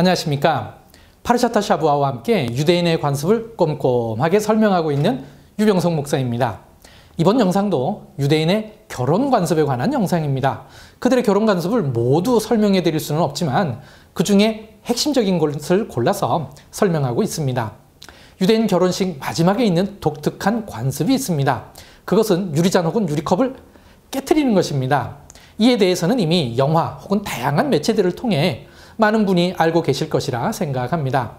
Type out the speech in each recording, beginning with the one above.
안녕하십니까. 파르샤타 샤부아와 함께 유대인의 관습을 꼼꼼하게 설명하고 있는 유병성 목사입니다. 이번 영상도 유대인의 결혼 관습에 관한 영상입니다. 그들의 결혼 관습을 모두 설명해 드릴 수는 없지만 그 중에 핵심적인 것을 골라서 설명하고 있습니다. 유대인 결혼식 마지막에 있는 독특한 관습이 있습니다. 그것은 유리잔 혹은 유리컵을 깨뜨리는 것입니다. 이에 대해서는 이미 영화 혹은 다양한 매체들을 통해 많은 분이 알고 계실 것이라 생각합니다.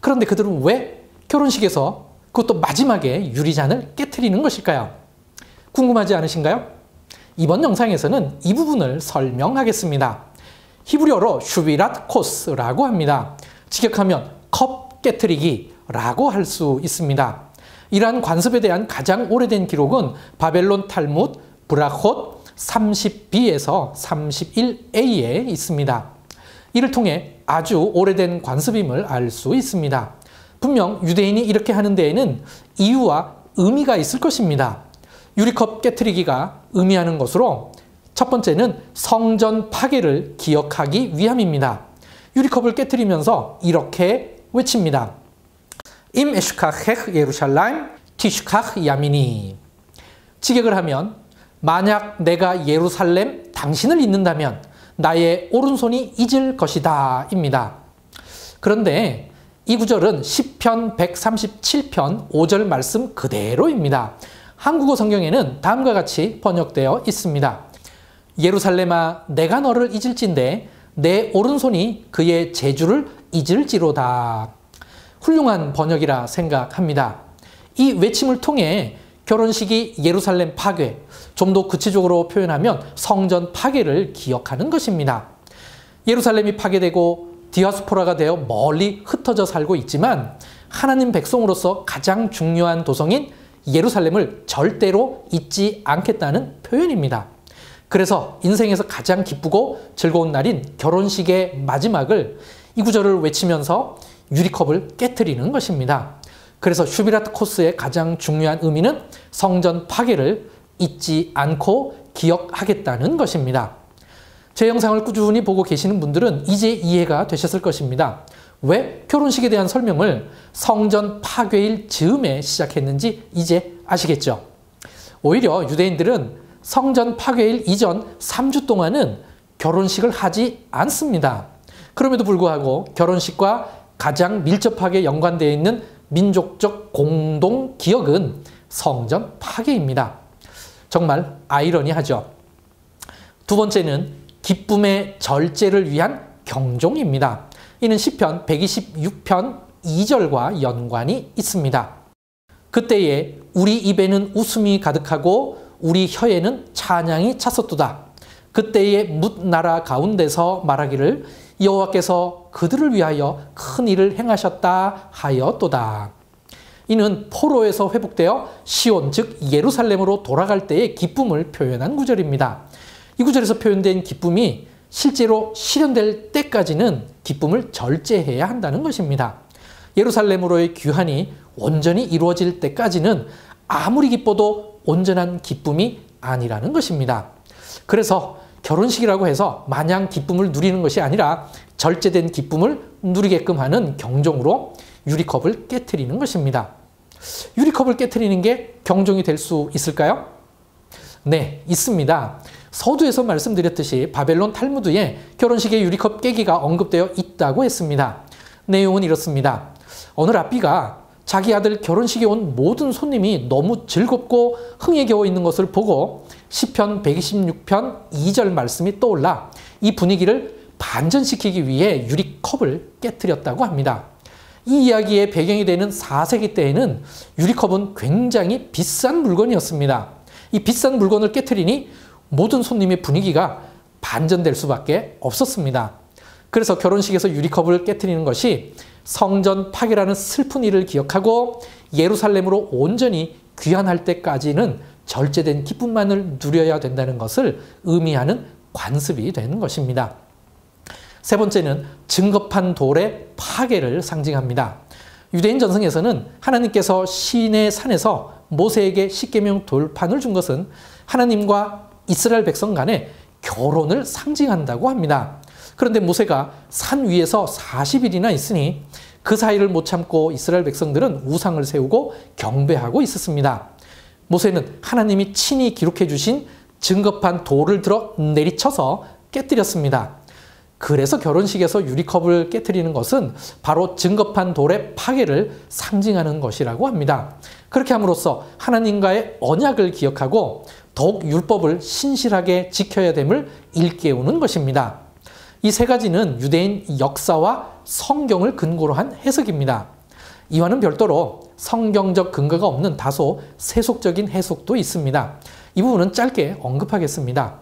그런데 그들은 왜 결혼식에서 그것도 마지막에 유리잔을 깨뜨리는 것일까요? 궁금하지 않으신가요? 이번 영상에서는 이 부분을 설명하겠습니다. 히브리어로 슈비랏 코스라고 합니다. 직역하면 컵 깨뜨리기라고 할 수 있습니다. 이러한 관습에 대한 가장 오래된 기록은 바벨론 탈무드 브라콧 30b에서 31a에 있습니다. 이를 통해 아주 오래된 관습임을 알 수 있습니다. 분명 유대인이 이렇게 하는 데에는 이유와 의미가 있을 것입니다. 유리컵 깨트리기가 의미하는 것으로 첫 번째는 성전 파괴를 기억하기 위함입니다. 유리컵을 깨트리면서 이렇게 외칩니다. 임 에슈카헤 예루살렘 티슈카 야미니 직역을 하면 만약 내가 예루살렘 당신을 잊는다면 나의 오른손이 잊을 것이다 입니다. 그런데 이 구절은 10편 137편 5절 말씀 그대로입니다. 한국어 성경에는 다음과 같이 번역되어 있습니다. 예루살렘아 내가 너를 잊을진데 내 오른손이 그의 재주를 잊을지로다. 훌륭한 번역이라 생각합니다. 이 외침을 통해 결혼식이 예루살렘 파괴, 좀 더 구체적으로 표현하면 성전 파괴를 기억하는 것입니다. 예루살렘이 파괴되고 디아스포라가 되어 멀리 흩어져 살고 있지만 하나님 백성으로서 가장 중요한 도성인 예루살렘을 절대로 잊지 않겠다는 표현입니다. 그래서 인생에서 가장 기쁘고 즐거운 날인 결혼식의 마지막을 이 구절을 외치면서 유리컵을 깨뜨리는 것입니다. 그래서 슈비라트 코스의 가장 중요한 의미는 성전 파괴를 잊지 않고 기억하겠다는 것입니다. 제 영상을 꾸준히 보고 계시는 분들은 이제 이해가 되셨을 것입니다. 왜 결혼식에 대한 설명을 성전 파괴일 즈음에 시작했는지 이제 아시겠죠? 오히려 유대인들은 성전 파괴일 이전 3주 동안은 결혼식을 하지 않습니다. 그럼에도 불구하고 결혼식과 가장 밀접하게 연관되어 있는 민족적 공동 기억은 성전 파괴입니다. 정말 아이러니하죠. 두 번째는 기쁨의 절제를 위한 경종입니다. 이는 10편 126편 2절과 연관이 있습니다. 그때에 우리 입에는 웃음이 가득하고 우리 혀에는 찬양이 찼었도다. 그때에 뭇나라 가운데서 말하기를 여호와께서 그들을 위하여 큰 일을 행하셨다 하였도다. 이는 포로에서 회복되어 시온 즉 예루살렘으로 돌아갈 때의 기쁨을 표현한 구절입니다. 이 구절에서 표현된 기쁨이 실제로 실현될 때까지는 기쁨을 절제해야 한다는 것입니다. 예루살렘으로의 귀환이 온전히 이루어질 때까지는 아무리 기뻐도 온전한 기쁨이 아니라는 것입니다. 그래서 결혼식이라고 해서 마냥 기쁨을 누리는 것이 아니라 절제된 기쁨을 누리게끔 하는 경종으로 유리컵을 깨뜨리는 것입니다. 유리컵을 깨뜨리는 게 경종이 될 수 있을까요? 네, 있습니다. 서두에서 말씀드렸듯이 바벨론 탈무드에 결혼식의 유리컵 깨기가 언급되어 있다고 했습니다. 내용은 이렇습니다. 어느 랍비가 자기 아들 결혼식에 온 모든 손님이 너무 즐겁고 흥에 겨워 있는 것을 보고 시편 126편 2절 말씀이 떠올라 이 분위기를 반전시키기 위해 유리컵을 깨뜨렸다고 합니다. 이 이야기의 배경이 되는 4세기 때에는 유리컵은 굉장히 비싼 물건이었습니다. 이 비싼 물건을 깨뜨리니 모든 손님의 분위기가 반전될 수밖에 없었습니다. 그래서 결혼식에서 유리컵을 깨뜨리는 것이 성전 파괴라는 슬픈 일을 기억하고 예루살렘으로 온전히 귀환할 때까지는 절제된 기쁨만을 누려야 된다는 것을 의미하는 관습이 되는 것입니다. 세 번째는 증거판 돌의 파괴를 상징합니다. 유대인 전승에서는 하나님께서 시내 산에서 모세에게 십계명 돌판을 준 것은 하나님과 이스라엘 백성 간의 결혼을 상징한다고 합니다. 그런데 모세가 산 위에서 40일이나 있으니 그 사이를 못 참고 이스라엘 백성들은 우상을 세우고 경배하고 있었습니다. 모세는 하나님이 친히 기록해 주신 증거판 돌을 들어 내리쳐서 깨뜨렸습니다. 그래서 결혼식에서 유리컵을 깨뜨리는 것은 바로 증거판 돌의 파괴를 상징하는 것이라고 합니다. 그렇게 함으로써 하나님과의 언약을 기억하고 더욱 율법을 신실하게 지켜야 됨을 일깨우는 것입니다. 이 세 가지는 유대인 역사와 성경을 근거로 한 해석입니다. 이와는 별도로 성경적 근거가 없는 다소 세속적인 해석도 있습니다. 이 부분은 짧게 언급하겠습니다.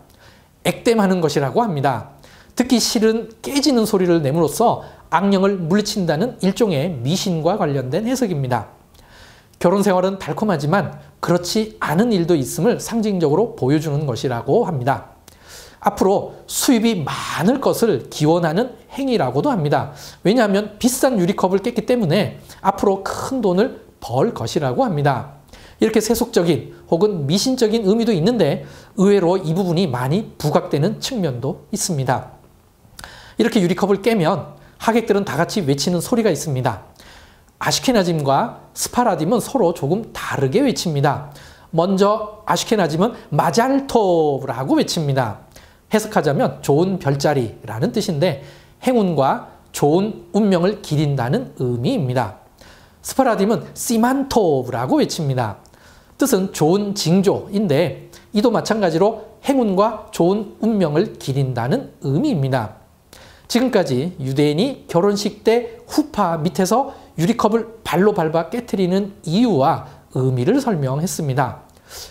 액땜하는 것이라고 합니다. 듣기 싫은 깨지는 소리를 내므로써 악령을 물리친다는 일종의 미신과 관련된 해석입니다. 결혼 생활은 달콤하지만 그렇지 않은 일도 있음을 상징적으로 보여주는 것이라고 합니다. 앞으로 수입이 많을 것을 기원하는 행위라고도 합니다. 왜냐하면 비싼 유리컵을 깼기 때문에 앞으로 큰 돈을 벌 것이라고 합니다. 이렇게 세속적인 혹은 미신적인 의미도 있는데 의외로 이 부분이 많이 부각되는 측면도 있습니다. 이렇게 유리컵을 깨면 하객들은 다 같이 외치는 소리가 있습니다. 아시케나짐과 스파라딤은 서로 조금 다르게 외칩니다. 먼저 아시케나짐은 마잘토라고 외칩니다. 해석하자면 좋은 별자리라는 뜻인데 행운과 좋은 운명을 기린다는 의미입니다. 스파라딤은 시만토라고 외칩니다. 뜻은 좋은 징조인데 이도 마찬가지로 행운과 좋은 운명을 기린다는 의미입니다. 지금까지 유대인이 결혼식 때 후파 밑에서 유리컵을 발로 밟아 깨뜨리는 이유와 의미를 설명했습니다.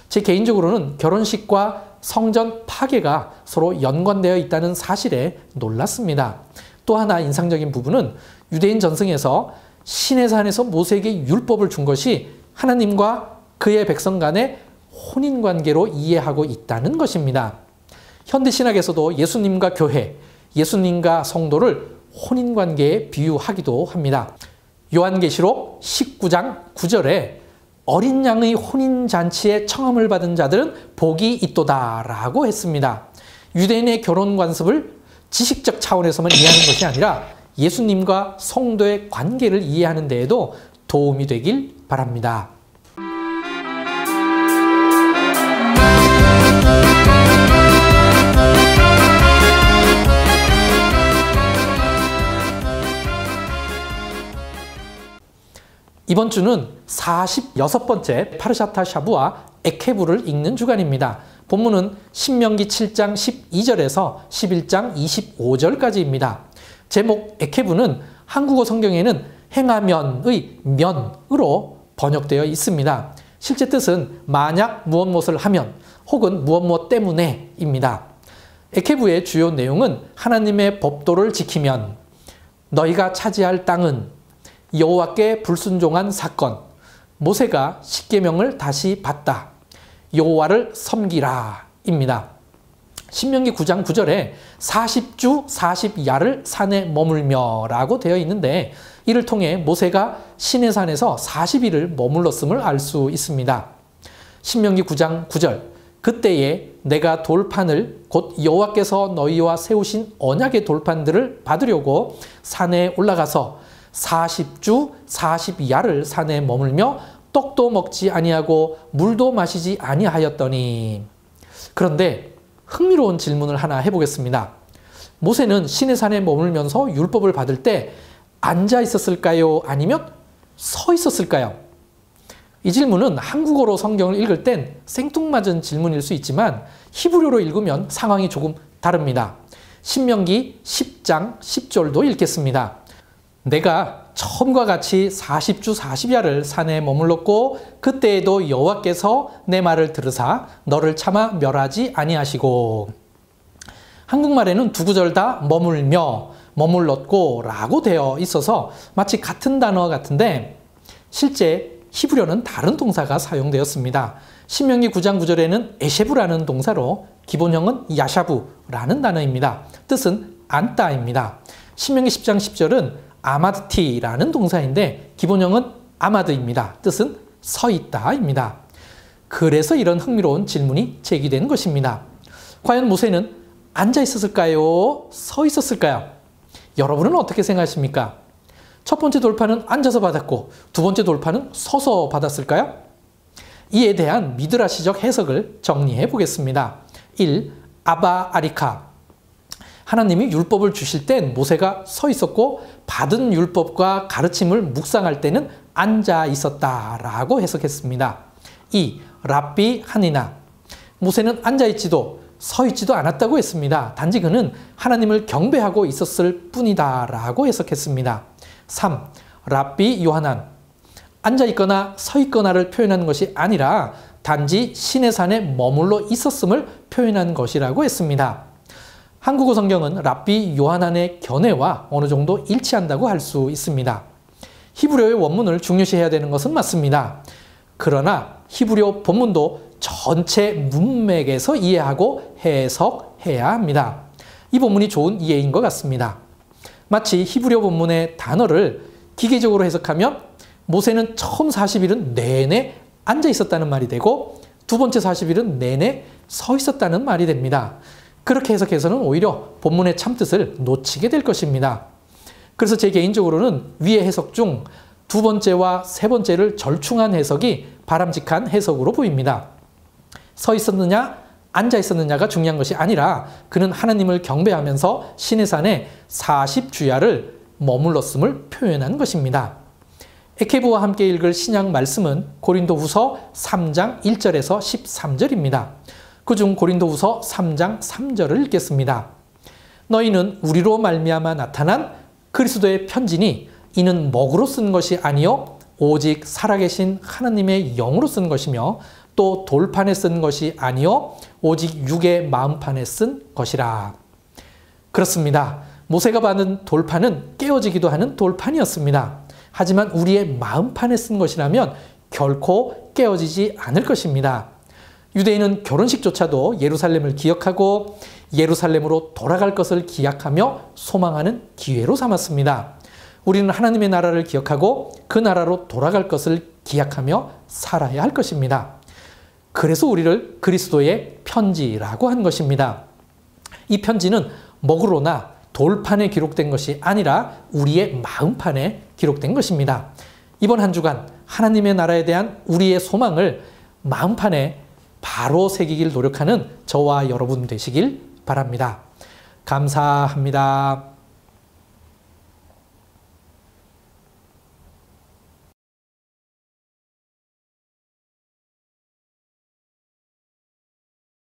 제 개인적으로는 결혼식과 성전 파괴가 서로 연관되어 있다는 사실에 놀랐습니다. 또 하나 인상적인 부분은 유대인 전승에서 시내산에서 모세에게 율법을 준 것이 하나님과 그의 백성 간의 혼인 관계로 이해하고 있다는 것입니다. 현대 신학에서도 예수님과 교회, 예수님과 성도를 혼인 관계에 비유하기도 합니다. 요한계시록 19장 9절에 어린 양의 혼인 잔치에 청함을 받은 자들은 복이 있도다라고 했습니다. 유대인의 결혼 관습을 지식적 차원에서만 이해하는 것이 아니라 예수님과 성도의 관계를 이해하는 데에도 도움이 되길 바랍니다. 이번 주는 46번째 파르샤타 샤브와 에케부를 읽는 주간입니다. 본문은 신명기 7장 12절에서 11장 25절까지입니다. 제목 에케부는 한국어 성경에는 행하면의 면으로 번역되어 있습니다. 실제 뜻은 만약 무엇 무엇을 하면 혹은 무엇 무엇 때문에입니다. 에케부의 주요 내용은 하나님의 법도를 지키면 너희가 차지할 땅은 여호와께 불순종한 사건, 모세가 십계명을 다시 받다. 여호와를 섬기라입니다. 신명기 9장 9절에 40주 40야를 산에 머물며라고 되어 있는데 이를 통해 모세가 신의 산에서 40일을 머물렀음을 알 수 있습니다. 신명기 9장 9절 그때에 내가 돌판을 곧 여호와께서 너희와 세우신 언약의 돌판들을 받으려고 산에 올라가서 40주 40야를 산에 머물며 떡도 먹지 아니하고 물도 마시지 아니하였더니 그런데 흥미로운 질문을 하나 해보겠습니다. 모세는 신의 산에 머물면서 율법을 받을 때 앉아 있었을까요? 아니면 서 있었을까요? 이 질문은 한국어로 성경을 읽을 땐 생뚱맞은 질문일 수 있지만 히브리어로 읽으면 상황이 조금 다릅니다. 신명기 10장 10절도 읽겠습니다. 내가 처음과 같이 40주 40야를 산에 머물렀고 그때에도 여호와께서 내 말을 들으사 너를 참아 멸하지 아니하시고 한국말에는 두 구절 다 머물며 머물렀고 라고 되어 있어서 마치 같은 단어 같은데 실제 히브리어는 다른 동사가 사용되었습니다. 신명기 9장 9절에는 에셰브라는 동사로 기본형은 야샤부라는 단어입니다. 뜻은 안따입니다. 신명기 10장 10절은 아마드티라는 동사인데 기본형은 아마드입니다. 뜻은 서 있다입니다. 그래서 이런 흥미로운 질문이 제기된 것입니다. 과연 모세는 앉아 있었을까요? 서 있었을까요? 여러분은 어떻게 생각하십니까? 첫 번째 돌파는 앉아서 받았고 두 번째 돌파는 서서 받았을까요? 이에 대한 미드라시적 해석을 정리해 보겠습니다. 1. 아바 아리카 하나님이 율법을 주실 땐 모세가 서 있었고 받은 율법과 가르침을 묵상할 때는 앉아 있었다라고 해석했습니다. 2. 랍비 하니나 모세는 앉아 있지도 서 있지도 않았다고 했습니다. 단지 그는 하나님을 경배하고 있었을 뿐이다라고 해석했습니다. 3. 랍비 요하난 앉아 있거나 서 있거나를 표현하는 것이 아니라 단지 신의 산에 머물러 있었음을 표현한 것이라고 했습니다. 한국어 성경은 랍비 요하난의 견해와 어느 정도 일치한다고 할 수 있습니다. 히브리어의 원문을 중요시해야 되는 것은 맞습니다. 그러나 히브리어 본문도 전체 문맥에서 이해하고 해석해야 합니다. 이 본문이 좋은 이해인 것 같습니다. 마치 히브리어 본문의 단어를 기계적으로 해석하면 모세는 처음 40일은 내내 앉아 있었다는 말이 되고 두 번째 40일은 내내 서 있었다는 말이 됩니다. 그렇게 해석해서는 오히려 본문의 참뜻을 놓치게 될 것입니다. 그래서 제 개인적으로는 위의 해석 중 두 번째와 세 번째를 절충한 해석이 바람직한 해석으로 보입니다. 서 있었느냐, 앉아 있었느냐가 중요한 것이 아니라 그는 하나님을 경배하면서 신의 산에 40주야를 머물렀음을 표현한 것입니다. 에케브와 함께 읽을 신약 말씀은 고린도 후서 3장 1절에서 13절입니다. 그중 고린도 후서 3장 3절을 읽겠습니다. 너희는 우리로 말미암아 나타난 그리스도의 편지니 이는 먹으로 쓴 것이 아니요 오직 살아계신 하나님의 영으로 쓴 것이며 또 돌판에 쓴 것이 아니요 오직 육의 마음판에 쓴 것이라. 그렇습니다. 모세가 받은 돌판은 깨어지기도 하는 돌판이었습니다. 하지만 우리의 마음판에 쓴 것이라면 결코 깨어지지 않을 것입니다. 유대인은 결혼식조차도 예루살렘을 기억하고 예루살렘으로 돌아갈 것을 기약하며 소망하는 기회로 삼았습니다. 우리는 하나님의 나라를 기억하고 그 나라로 돌아갈 것을 기약하며 살아야 할 것입니다. 그래서 우리를 그리스도의 편지라고 한 것입니다. 이 편지는 먹으로나 돌판에 기록된 것이 아니라 우리의 마음판에 기록된 것입니다. 이번 한 주간 하나님의 나라에 대한 우리의 소망을 마음판에 바로 새기길 노력하는 저와 여러분 되시길 바랍니다. 감사합니다.